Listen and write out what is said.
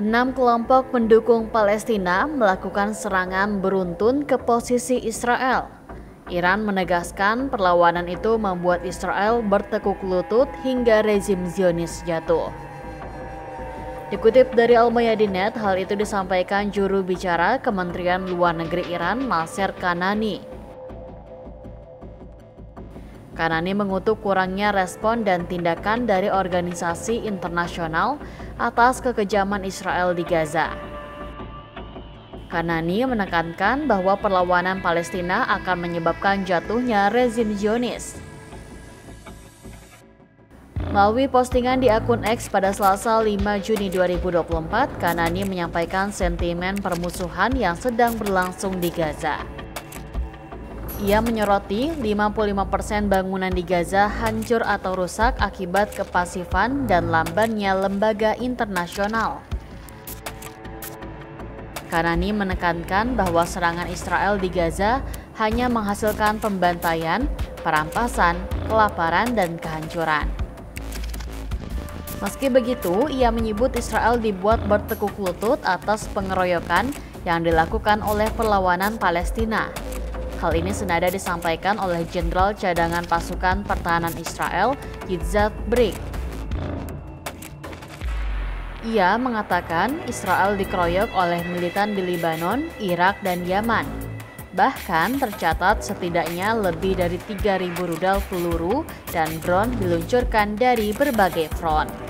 Enam kelompok pendukung Palestina melakukan serangan beruntun ke posisi Israel. Iran menegaskan perlawanan itu membuat Israel bertekuk lutut hingga rezim Zionis jatuh. Dikutip dari Al-Mayadinet, hal itu disampaikan juru bicara Kementerian Luar Negeri Iran, Maser Kanani. Kanani mengutuk kurangnya respon dan tindakan dari organisasi internasional atas kekejaman Israel di Gaza. Kanani menekankan bahwa perlawanan Palestina akan menyebabkan jatuhnya rezim Zionis. Melalui postingan di akun X pada Selasa 5 Juni 2024, Kanani menyampaikan sentimen permusuhan yang sedang berlangsung di Gaza. Ia menyoroti 55% bangunan di Gaza hancur atau rusak akibat kepasifan dan lambannya lembaga internasional. Kanani menekankan bahwa serangan Israel di Gaza hanya menghasilkan pembantaian, perampasan, kelaparan, dan kehancuran. Meski begitu, ia menyebut Israel dibuat bertekuk lutut atas pengeroyokan yang dilakukan oleh perlawanan Palestina. Hal ini senada disampaikan oleh Jenderal Cadangan Pasukan Pertahanan Israel, Yitzhak Brik. Ia mengatakan Israel dikeroyok oleh militan di Lebanon, Irak, dan Yaman. Bahkan tercatat setidaknya lebih dari 3.000 rudal peluru dan drone diluncurkan dari berbagai front.